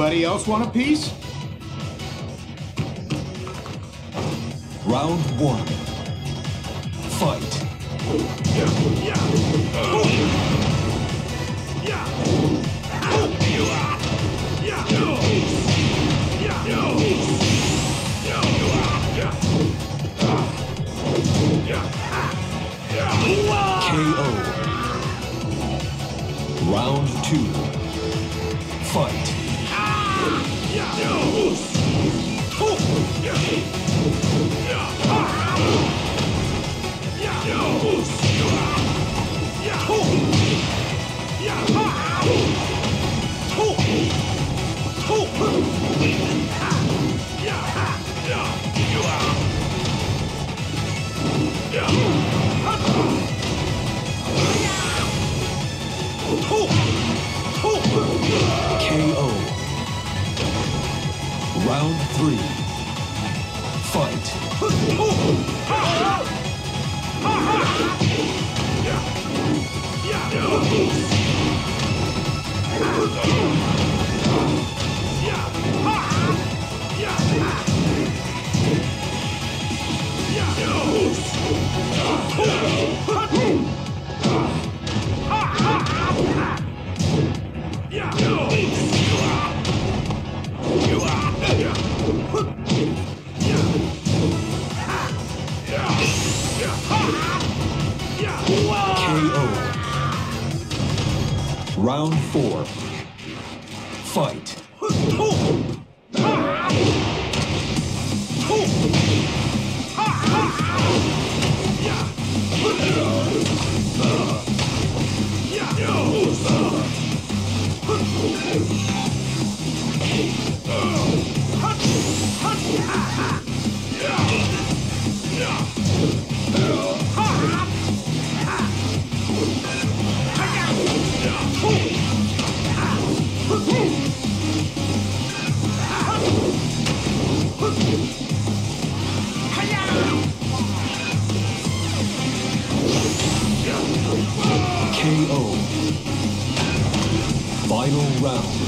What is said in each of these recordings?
Anybody else want a piece? Round one. Fight. KO. Round two. Fight. Round four. Round.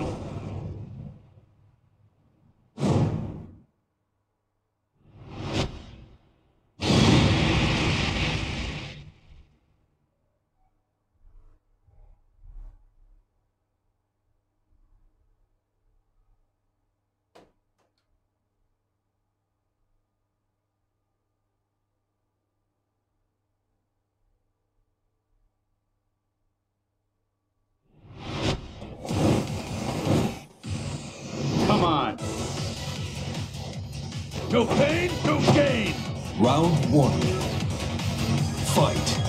Come on. No pain, no gain. Round one. Fight.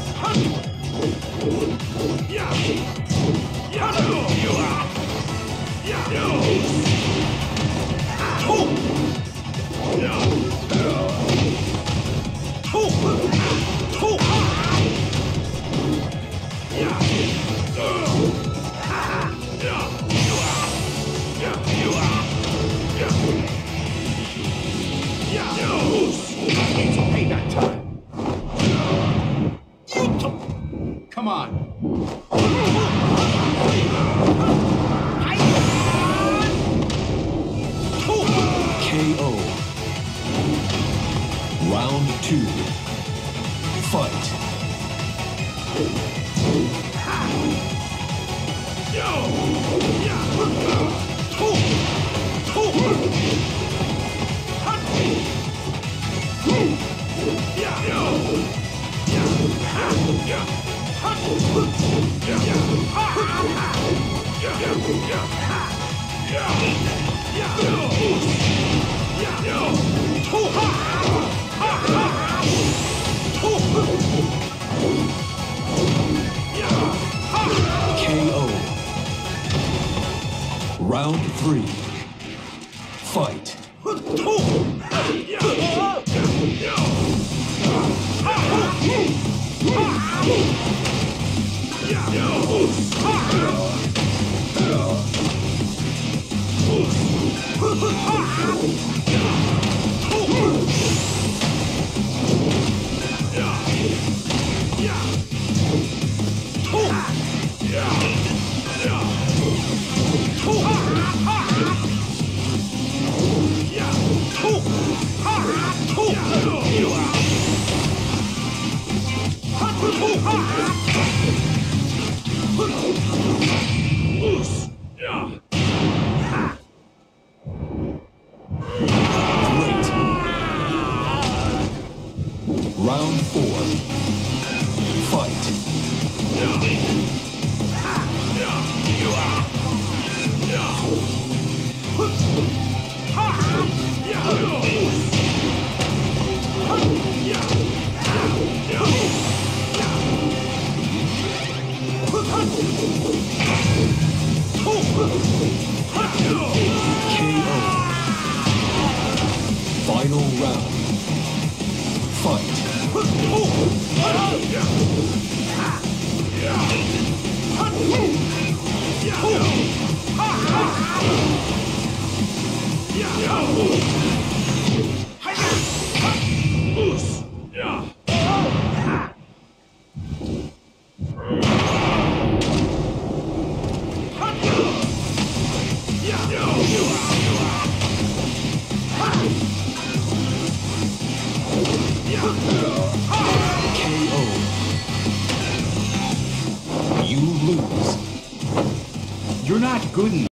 Payback two. Fight. Round three. Fight. KO.